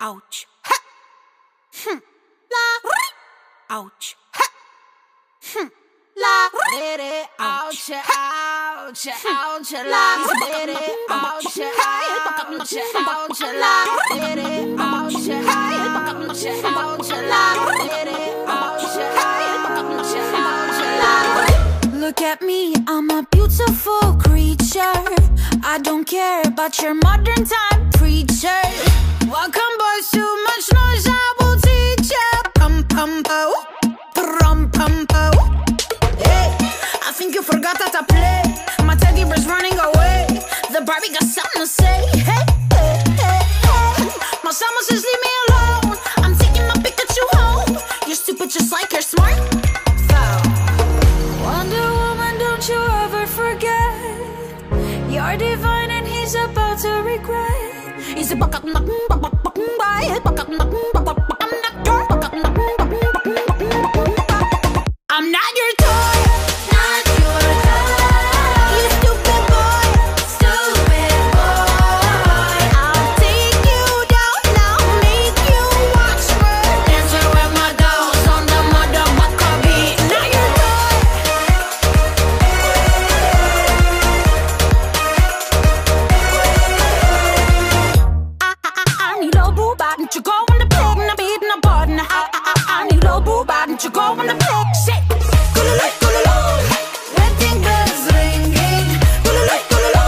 Ouch. Ha. Hmm. La. Ouch. Ouch. Ouch. Ouch. La. Ouch. Ouch. Ouch. La. Ouch. Ouch. Ouch. La. Look at me, I'm a beautiful creature. I don't care about your modern time preacher. Barbie got something to say. Hey, hey, hey, hey. My summer says leave me alone. I'm taking my Pikachu home. You're stupid just like you're smart. Wonder Woman, don't you ever forget. You're divine and he's about to regret. He's a buck up, buck up, buck up, buck up, buck up, I'm A boo you go on the pig, and I'm beating a bud, and I, I, I, I need a boo bot, and you go on the pig, shit. Gululu, gululu. Wedding bells ringing. Gululu, gululu.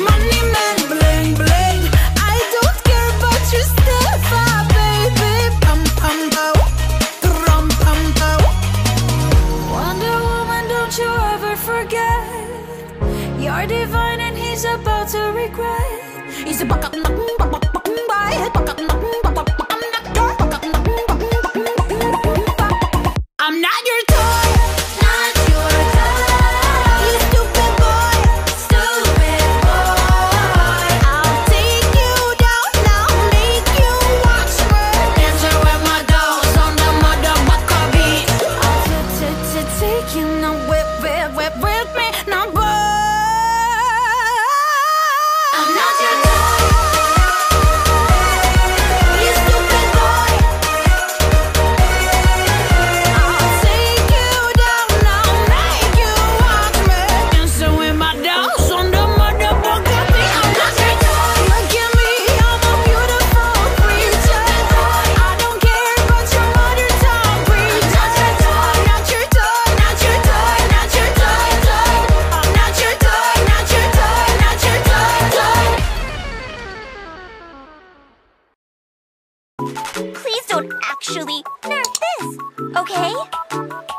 Money man bling bling. I don't care about your stuff, ah, baby. Pum pum pow, pum pum pow. Wonder Woman, don't you ever forget. You're divine and he's about to regret. He's a buck up, buck buck buck up, buck actually nerf this, okay?